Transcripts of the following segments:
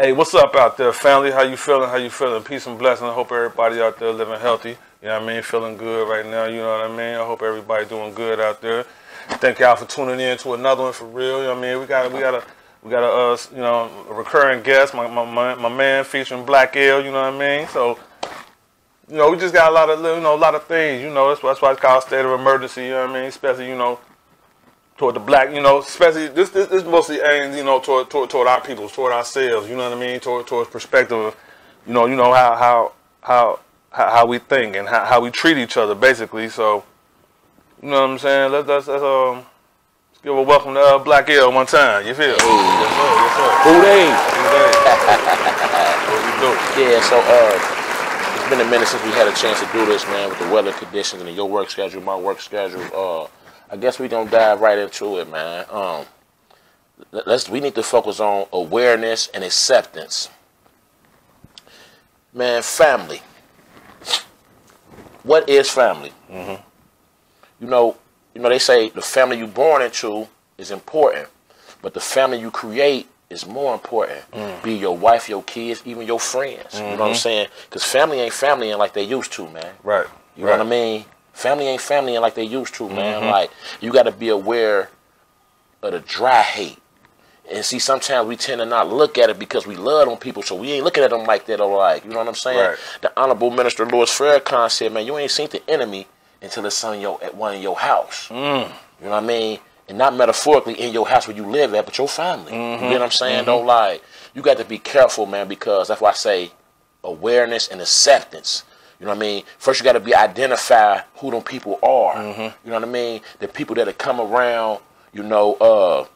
Hey, what's up out there, family? How you feeling? How you feeling? Peace and blessing. I hope everybody out there living healthy. You know what I mean? Feeling good right now. You know what I mean? I hope everybody doing good out there. Thank y'all for tuning in to another one for real. You know what I mean? We got we got a we got a uh, you know a recurring guest, my my, my, my man featuring Black L. You know what I mean? So you know we just got a lot of you know a lot of things. You know that's, that's why it's called state of emergency. You know what I mean? Especially you know toward the black, you know, especially this this, this mostly aimed, you know, toward, toward toward our people, toward ourselves. You know what I mean? Toward towards perspective of, you know, you know how how how how, we think and how, how we treat each other, basically. So, you know what I'm saying? Let's let's, let's um let's give a welcome to uh, Black L one time. You feel? Yes sir. Yes sir. Who they? Who they? what we do? Yeah. So uh, it's been a minute since we had a chance to do this, man, with the weather conditions and your work schedule, my work schedule. Uh I guess we're gonna dive right into it, man. Um, let's we need to focus on awareness and acceptance. Man, family. What is family? Mm-hmm. You know, you know they say the family you're born into is important, but the family you create is more important. Mm. Be your wife, your kids, even your friends. Mm-hmm. You know what I'm saying? Because family ain't family like they used to, man. Right. You right. know what I mean? Family ain't family like they used to, man. Mm-hmm. Like you got to be aware of the dry hate. And see, sometimes we tend to not look at it because we love on people, so we ain't looking at them like that. Or like, you know what I'm saying? Right. The Honorable Minister Louis Farrakhan said, "Man, you ain't seen the enemy until it's on your at one in your house." Mm. You know what I mean? And not metaphorically in your house where you live at, but your family. Mm-hmm. You know what I'm saying? Mm-hmm. Don't lie. You got to be careful, man, because that's why I say awareness and acceptance. You know what I mean? First, you got to be identify who them people are. Mm-hmm. You know what I mean? The people that have come around. You know, uh,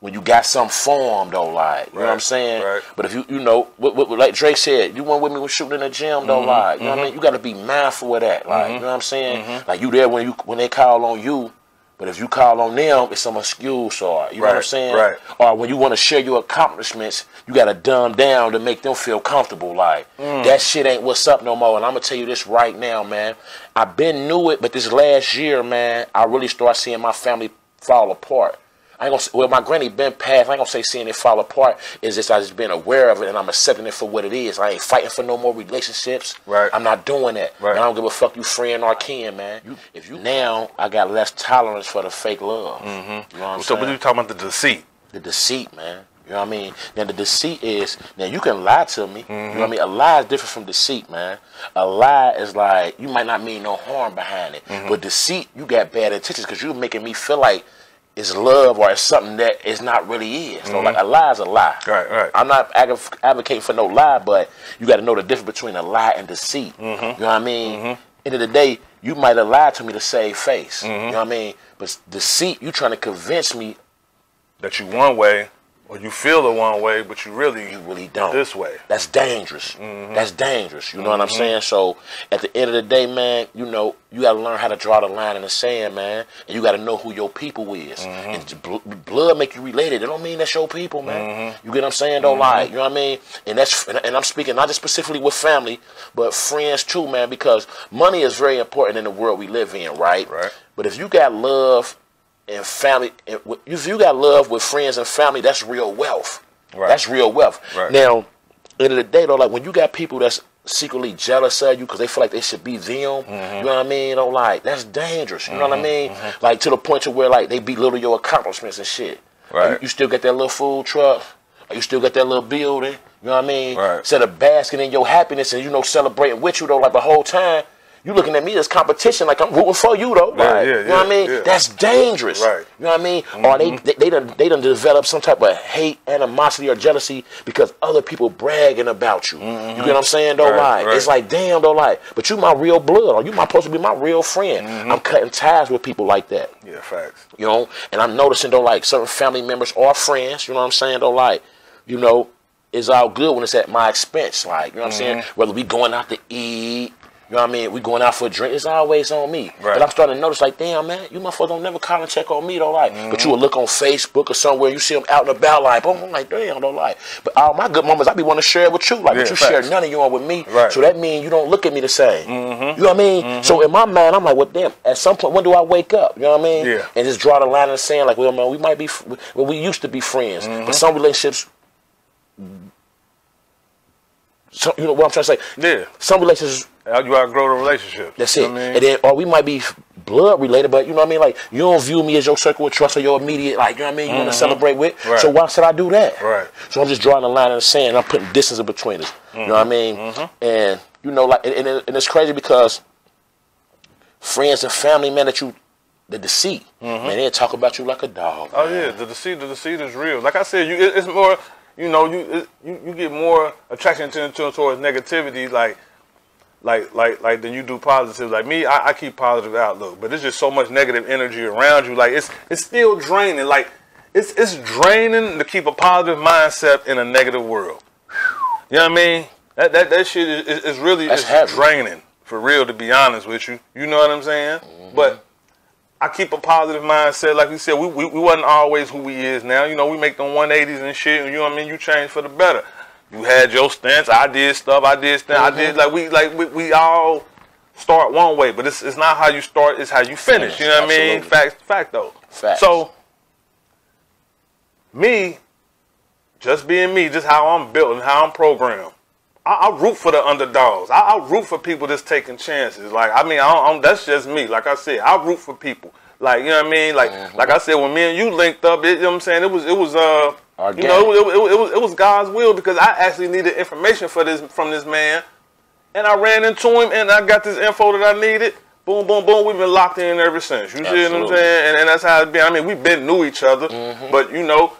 when you got some form though, like you know what I'm saying. right. But if you, you know, what, what, like Drake said, you went with me when shooting in the gym though, Mm-hmm, like you know what I mean. You got to be mindful of that, like you know what I'm saying. Mm-hmm. Like you there when you when they call on you. But if you call on them, it's some excuse or you know what I'm saying? right. Or when you want to share your accomplishments, you gotta dumb down to make them feel comfortable. Like Mm. that shit ain't what's up no more. And I'm gonna tell you this right now, man. I been knew it, but this last year, man, I really start seeing my family fall apart. I ain't gonna say, well, my granny been passed. I ain't gonna say seeing it fall apart. Is just I just been aware of it and I'm accepting it for what it is. I ain't fighting for no more relationships. Right. I'm not doing that. Right. And I don't give a fuck you friend or kin, man. You, if you now, I got less tolerance for the fake love. Mm-hmm. You know what I'm So saying? what you talking about the deceit? the deceit, man. You know what I mean? Now the deceit is now you can lie to me. You know Mm-hmm. what I mean? A lie is different from deceit, man. A lie is like you might not mean no harm behind it, Mm-hmm. but deceit you got bad intentions because you're making me feel like it's love or it's something that is not really is. So like a lie is a lie. Mm-hmm. Right, right. I'm not ag- advocating for no lie, but you got to know the difference between a lie and deceit. Mm-hmm. You know what I mean? End of the day, you might have lied to me to save face. Mm-hmm. You know what I mean? But deceit, you trying to convince me That you one way, or you feel the one way, but you really you really don't. this way. That's dangerous. Mm-hmm. That's dangerous. You know what I'm mm-hmm. saying? So at the end of the day, man, you know, you gotta learn how to draw the line in the sand, man. And you gotta know who your people is. Mm-hmm. And bl- blood make you related. It don't mean that's your people, man. You get what I'm saying? Don't lie. You know what I mean? And that's and and I'm speaking not just specifically with family, but friends too, man, because money is very important in the world we live in, right? Right. But if you got love and family, and if you got love with friends and family, that's real wealth. Right. That's real wealth. Right. Now, end of the day, though, like when you got people that's secretly jealous of you because they feel like they should be them, Mm-hmm. you know what I mean? Don't like that's dangerous. You know what I mean? Like to the point to where like they belittle your accomplishments and shit. Right. you, you still got that little food truck. You still got that little building. You know what I mean? Right. Instead of basking in your happiness and you know celebrating with you though, like the whole time. You looking at me as competition, like I'm rooting for you though. Right. Yeah, yeah, you know what I mean? yeah. That's dangerous. Right. You know what I mean? Or they, mm-hmm. they they done they done develop some type of hate, animosity, or jealousy because other people bragging about you. You get mm-hmm. what I'm saying? Don't Right, lie. right. It's like damn, don't lie. But you my real blood, or you my supposed to be my real friend. Mm-hmm. I'm cutting ties with people like that. Yeah, facts. You know, and I'm noticing though, like certain family members or friends, you know what I'm saying, though, like, you know, it's all good when it's at my expense. Like, you know what I'm saying? Whether we going out to eat, you know what I mean, we going out for a drink, it's always on me. Right. But I'm starting to notice, like, damn, man, you motherfuckers don't never call and check on me, though, like. Mm-hmm. But you will look on Facebook or somewhere, you see them out and about, like, boom, I'm like, damn, don't like. But all my good moments, I be want to share with you, like, Yeah, but you facts. share none of you on with me. Right. So that means you don't look at me the same. Mm-hmm. You know what I mean? So mm-hmm. in my mind, I'm like, well, damn, at some point, when do I wake up? You know what I mean? Yeah. And just draw the line in the sand, like, well, man, we might be, well, we used to be friends, Mm-hmm. but some relationships you know what I'm trying to say? Yeah. Some relationships Uh, You gotta grow the relationship. That's You it. know what I mean? And then, or we might be blood related, but you know what I mean? Like, you don't view me as your circle of trust or your immediate, like, you know what I mean? You want to celebrate with. Mm-hmm. Right. So why should I do that? Right. So I'm just drawing a line in the sand. And I'm putting distance in between us. You know what I mean? Mm-hmm. And you know, like, and, and, and it's crazy because friends and family, man, that you, the deceit, man, they talk about you like a dog. Mm-hmm. Oh yeah, the deceit, the deceit is real. Like I said, you it, it's more, you know, you you you get more attraction to, to towards negativity, like. Like, like, like, than you do positive. Like me, I, I keep positive outlook, but there's just so much negative energy around you. Like it's, it's still draining. Like it's, it's draining to keep a positive mindset in a negative world. You know what I mean? That, that, that shit is, is, really That's heavy. draining for real. To be honest with you, you know what I'm saying? Mm-hmm. But I keep a positive mindset. Like we said, we, we, we wasn't always who we is now. You know, we make them 180s and shit, and you know what I mean? You change for the better. You had your stance, I did stuff, I did stuff, I did mm-hmm. like we like we, we all start one way, but it's it's not how you start, it's how you finish. You know what I mean? Fact fact though. Facts. So me, just being me, just how I'm built and how I'm programmed. I, I root for the underdogs. I, I root for people that's taking chances. Like I mean, I that's just me. Like I said, I root for people. Like you know what I mean. Like Mm-hmm. like I said, when me and you linked up, it, you know what I'm saying. It was it was uh Organic. you know it, it, it was it was God's will because I actually needed information for this from this man, and I ran into him and I got this info that I needed. Boom, boom, boom. We've been locked in ever since. You see what I'm saying? And, and that's how it's been. I mean, we've been knew each other, but you know,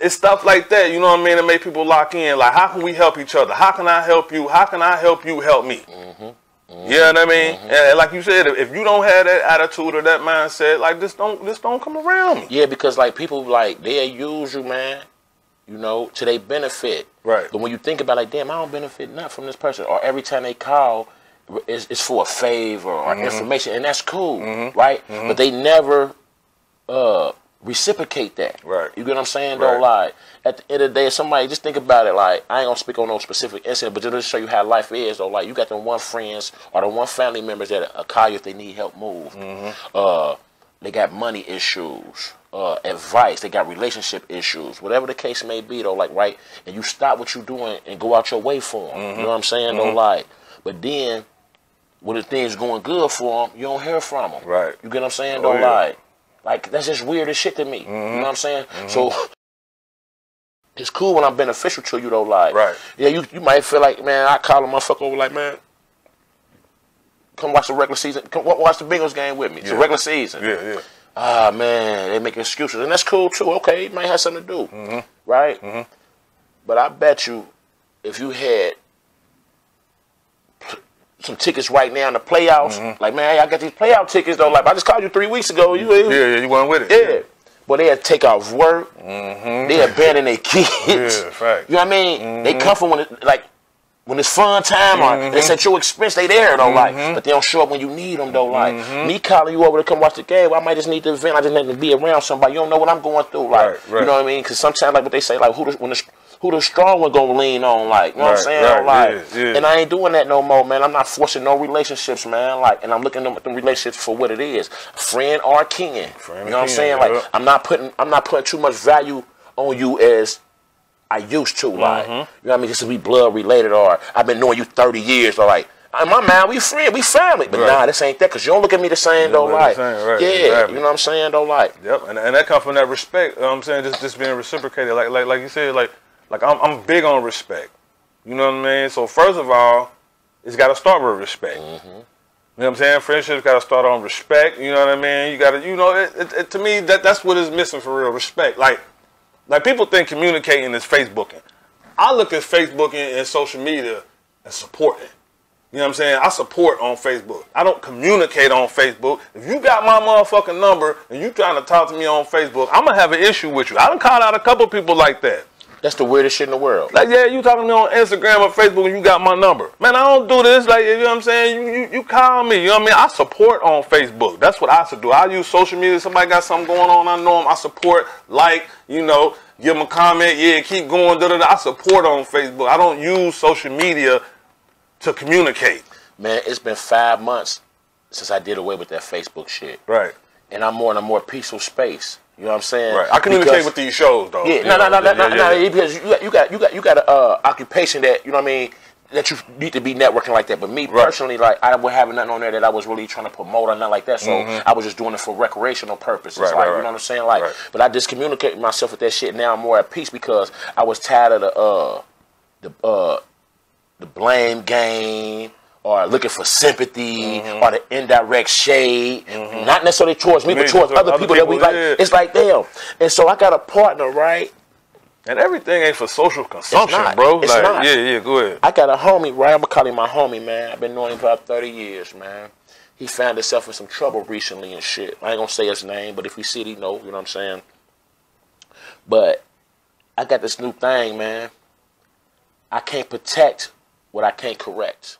it's stuff like that, you know what I mean, that make people lock in. Like, how can we help each other? How can I help you? How can I help you help me? Mm-hmm. Mm-hmm. You know what I mean? Mm-hmm. And, and like you said, if, if you don't have that attitude or that mindset, like this don't this don't come around me. Yeah, because like people like they use you, man. You know, to their benefit. Right. But when you think about like, damn, I don't benefit not from this person, or every time they call, it's, it's for a favor or Mm-hmm. information, and that's cool, right? But they never uh reciprocate that. Right. You get what I'm saying? Right. Though, like at the end of the day, somebody just think about it. Like I ain't gonna speak on no specific incident, but just to show you how life is. Though, like you got them one friends or the one family members that call you if they need help move. Mm-hmm. Uh, they got money issues, uh, advice. They got relationship issues, whatever the case may be. Though, like right, and you stop what you're doing and go out your way for them. Mm-hmm. You know what I'm saying? Though, like, but then when the thing's going good for them, you don't hear from them. Right. You get what I'm saying? Oh, Though, yeah. Mm-hmm. like, like that's just weird as shit to me. You know what I'm saying? So it's cool when I'm beneficial to you though. Like, Right. Yeah, you you might feel like, man, I call a motherfucker over like, man, come watch the regular season. Come watch the Bengals game with me. It's a regular season. Yeah, yeah. Ah man, they make excuses, and that's cool too. Okay, it might have something to do, Mm-hmm. right? But I bet you, if you had some tickets right now in the playoffs, like man, I got these playoff tickets though. Like I just called you three weeks ago. You, Mm-hmm. Yeah, yeah, you went with it. yeah. But they had to take off work. They abandon their kids. Yeah, fact. You know what I mean? They come from when it, like when it's fun time or they mm-hmm. at your expense. They there though, like, mm-hmm. but they don't show up when you need them though. Like mm-hmm. me calling you over to come watch the game, I might just need the event. I just need to be around somebody. You don't know what I'm going through, like, Right, right. you know what I mean? Because sometimes like what they say, like who the, when the who the strong one gonna lean on, like, you know what I'm saying? right, like, yeah, yeah. and I ain't doing that no more, man. I'm not forcing no relationships, man. Like, and I'm looking at them relationships for what it is, friend or kin. Friend you know what I'm saying? Like. I'm not putting I'm not putting too much value on you as I used to. Like, Mm-hmm. you know what I mean? Just to be blood related, or I've been knowing you 30 years, or like. In my mind, we friend, we family, but Right. nah, this ain't that. Cause you don't look at me the same, though. Like, same, right, yeah, exactly. you know what I'm saying, though. Like, Yep, and, and that comes from that respect. You know what I'm saying just just being reciprocated. Like like like you said, like like I'm I'm big on respect. You know what I mean? So first of all, it's got to start with respect. You know what I'm saying? Friendships got to start on respect. You know what I mean? You got to you know it, it, it- to me that that's what is missing for real respect. Like like people think communicating is Facebooking. I look at Facebooking and social media as supporting. You know what I'm saying? I support on Facebook. I don't communicate on Facebook. If you got my motherfucking number and you trying to talk to me on Facebook, I'm gonna have an issue with you. I done called out a couple people like that. That's the weirdest shit in the world. Like, yeah, you talking to me on Instagram or Facebook and you got my number. Man, I don't do this. Like, you know what I'm saying? You, you, you call me. You know what I mean? I support on Facebook. That's what I should do. I use social media. Somebody got something going on. I know them. I support, like, you know, give them a comment. Yeah, keep going. Da, da, da. I support on Facebook. I don't use social media to communicate. Man, it's been five months since I did away with that Facebook shit. Right. And I'm more in a more peaceful space. You know what I'm saying? Right. I communicate with these shows though. Yeah, no, no, no, no, no, because you got, you got, you got, you got a uh, occupation that you know what I mean. That you need to be networking like that. But me Right. personally, like I would have nothing on there that I was really trying to promote or nothing like that. So I was just doing it for recreational purposes. Mm-hmm. Right, like right, you know what I'm saying? Like, Right. but I just communicate myself with that shit. Now I'm more at peace because I was tired of the uh, the uh, the blame game or looking for sympathy Mm-hmm. or the indirect shade, not necessarily towards me, but Maybe towards towards other other people, that we like. yeah. It's like damn. And so I got a partner, right? And everything ain't for social consumption, not. bro. It's like, not. yeah, yeah, go ahead. I got a homie, right? I'm gonna call him my homie, man. I've been knowing him for about 30 years, man. He found himself in some trouble recently and shit. I ain't gonna say his name, but if he see it, he know, you know what I'm saying? But I got this new thing, man. I can't protect what I can't correct.